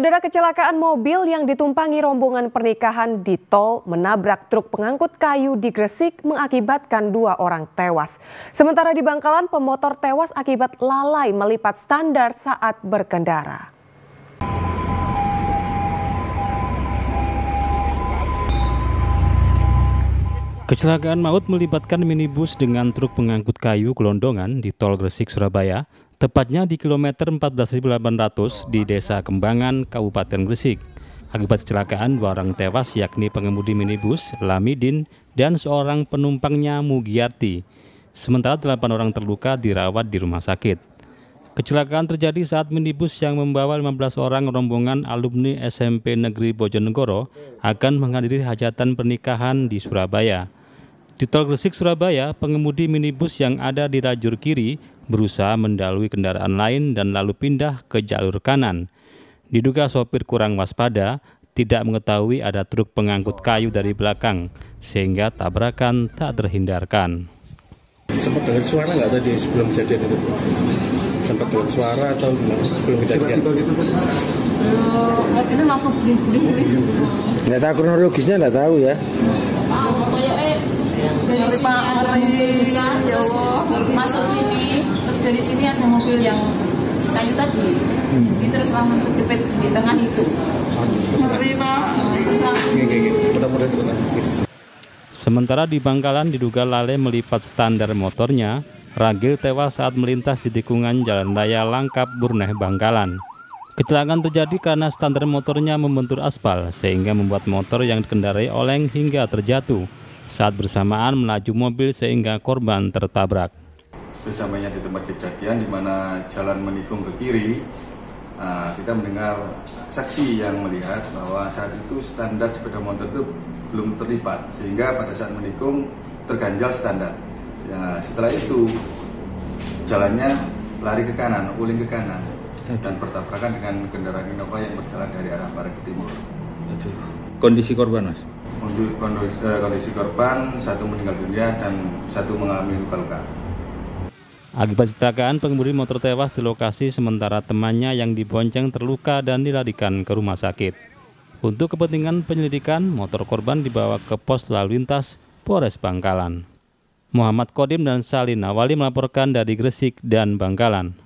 Saudara kecelakaan mobil yang ditumpangi rombongan pernikahan di tol menabrak truk pengangkut kayu di Gresik mengakibatkan dua orang tewas. Sementara di Bangkalan pemotor tewas akibat lalai melipat standar saat berkendara. Kecelakaan maut melibatkan minibus dengan truk pengangkut kayu gelondongan di tol Gresik, Surabaya, tepatnya di kilometer 14.800 di Desa Kembangan, Kabupaten Gresik. Akibat kecelakaan, dua orang tewas yakni pengemudi minibus, Lamidin, dan seorang penumpangnya Mugiarti. Sementara delapan orang terluka dirawat di rumah sakit. Kecelakaan terjadi saat minibus yang membawa 15 orang rombongan alumni SMP Negeri Bojonegoro akan menghadiri hajatan pernikahan di Surabaya. Di tol Gresik Surabaya, pengemudi minibus yang ada di lajur kiri berusaha mendalui kendaraan lain dan lalu pindah ke jalur kanan. Diduga sopir kurang waspada, tidak mengetahui ada truk pengangkut kayu dari belakang, sehingga tabrakan tak terhindarkan. Sempat dengar suara nggak tadi sebelum kejadian itu? Sempat dengar suara atau sebelum kejadian? Uh, ini langsung buling-buling. Nggak tahu kronologisnya nggak tahu ya. Pokoknya eh dari Pak dari ya Allah masuk sini terus dari sini ada mobil yang kayu tadi hmm. Kejepit di itu. Sementara di Bangkalan diduga Lale melipat standar motornya, Ragil tewas saat melintas di tikungan Jalan Raya Langkap Burneh Bangkalan. Kecelakaan terjadi karena standar motornya membentur aspal sehingga membuat motor yang dikendarai oleng hingga terjatuh. Saat bersamaan melaju mobil sehingga korban tertabrak. Sesamanya di tempat kejadian di mana jalan menikung ke kiri, nah, kita mendengar saksi yang melihat bahwa saat itu standar sepeda motor itu belum terlipat sehingga pada saat menikung terganjal standar. Nah, setelah itu jalannya lari ke kanan, uling ke kanan dan bertabrakan dengan kendaraan Innova yang berjalan dari arah barat ke timur. Kondisi korban mas? Untuk kondisi, eh, kondisi korban, satu meninggal dunia dan satu mengalami luka-luka. Akibat kecelakaan, pengemudi motor tewas di lokasi sementara temannya yang dibonceng terluka dan dilarikan ke rumah sakit. Untuk kepentingan penyelidikan, motor korban dibawa ke pos lalu lintas Polres Bangkalan. Muhammad Kodim dan Salin Awali melaporkan dari Gresik dan Bangkalan.